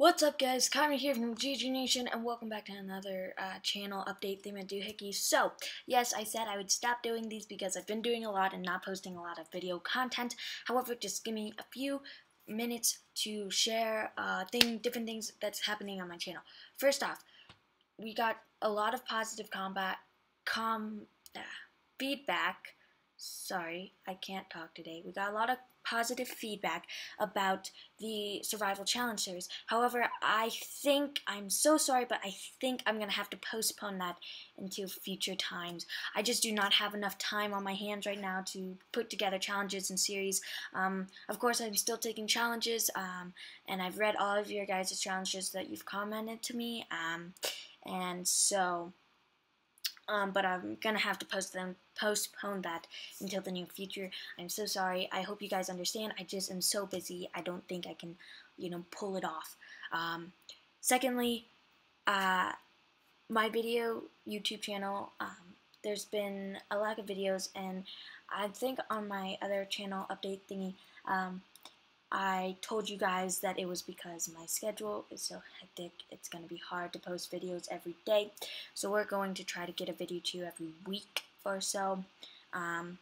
What's up guys, Karma here from GG Nation and welcome back to another uh, channel update theme at Doohickey. So, yes, I said I would stop doing these because I've been doing a lot and not posting a lot of video content. However, just give me a few minutes to share uh, thing, different things that's happening on my channel. First off, we got a lot of positive combat, com, uh, feedback. Sorry, I can't talk today. We got a lot of positive feedback about the Survival Challenge series. However, I think, I'm so sorry, but I think I'm to have to postpone that until future times. I just do not have enough time on my hands right now to put together challenges and series. Um, of course, I'm still taking challenges, um, and I've read all of your guys' challenges that you've commented to me, um, and so um, but I'm gonna have to post them postpone that until the near future. I'm so sorry. I hope you guys understand. I just am so busy. I don't think I can, you know, pull it off. Um, secondly, uh, my video YouTube channel. Um, there's been a lack of videos, and I think on my other channel update thingy. Um, I told you guys that it was because my schedule is so hectic. It's going to be hard to post videos every day. So we're going to try to get a video to you every week or so. Um,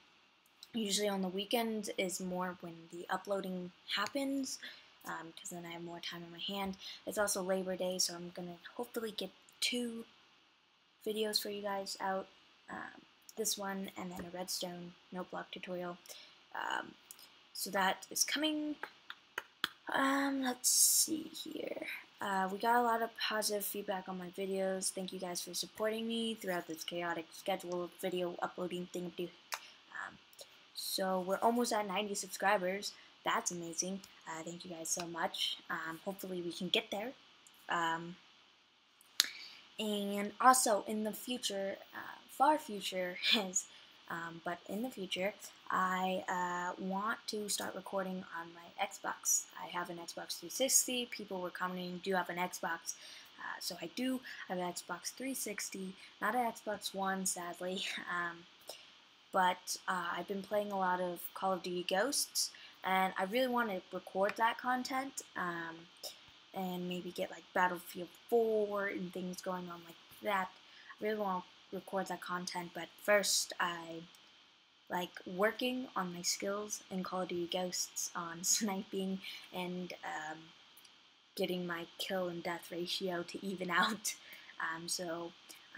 usually on the weekend is more when the uploading happens because um, then I have more time on my hand. It's also Labor Day, so I'm going to hopefully get two videos for you guys out. Um, this one and then a redstone note block tutorial. Um, so that is coming um, let's see here. Uh, we got a lot of positive feedback on my videos. Thank you guys for supporting me throughout this chaotic schedule of video uploading thing. Um, so we're almost at 90 subscribers. That's amazing. Uh, thank you guys so much. Um, hopefully we can get there. Um, and also in the future, uh, far future is um, but in the future, I uh, want to start recording on my Xbox. I have an Xbox 360. People were commenting, do you have an Xbox? Uh, so I do I have an Xbox 360, not an Xbox One, sadly. Um, but uh, I've been playing a lot of Call of Duty Ghosts, and I really want to record that content, um, and maybe get like Battlefield 4 and things going on like that. I really want record that content, but first I like working on my skills in Call of Duty Ghosts on sniping and um, getting my kill and death ratio to even out. Um, so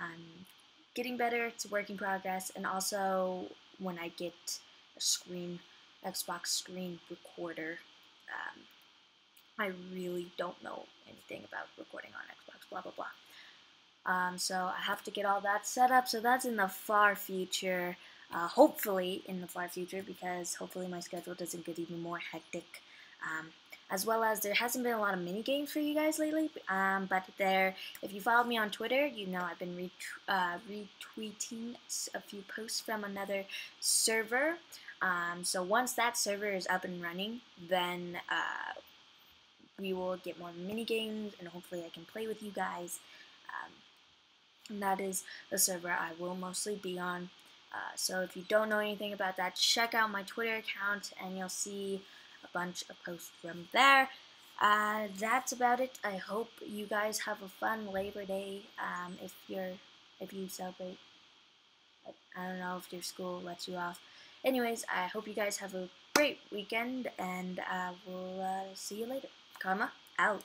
I'm getting better. It's a work in progress, and also when I get a screen Xbox screen recorder. Um, I really don't know anything about recording on Xbox. Blah blah blah. Um, so I have to get all that set up. So that's in the far future. Uh, hopefully in the far future because hopefully my schedule doesn't get even more hectic. Um, as well as there hasn't been a lot of mini games for you guys lately, um, but there, if you follow me on Twitter, you know I've been ret uh, retweeting a few posts from another server. Um, so once that server is up and running, then uh, we will get more mini games, and hopefully I can play with you guys. Um, and that is the server I will mostly be on. Uh, so if you don't know anything about that, check out my Twitter account and you'll see a bunch of posts from there. Uh, that's about it. I hope you guys have a fun Labor Day um, if you're if you celebrate. I don't know if your school lets you off. Anyways, I hope you guys have a great weekend and uh, we'll uh, see you later. Karma out.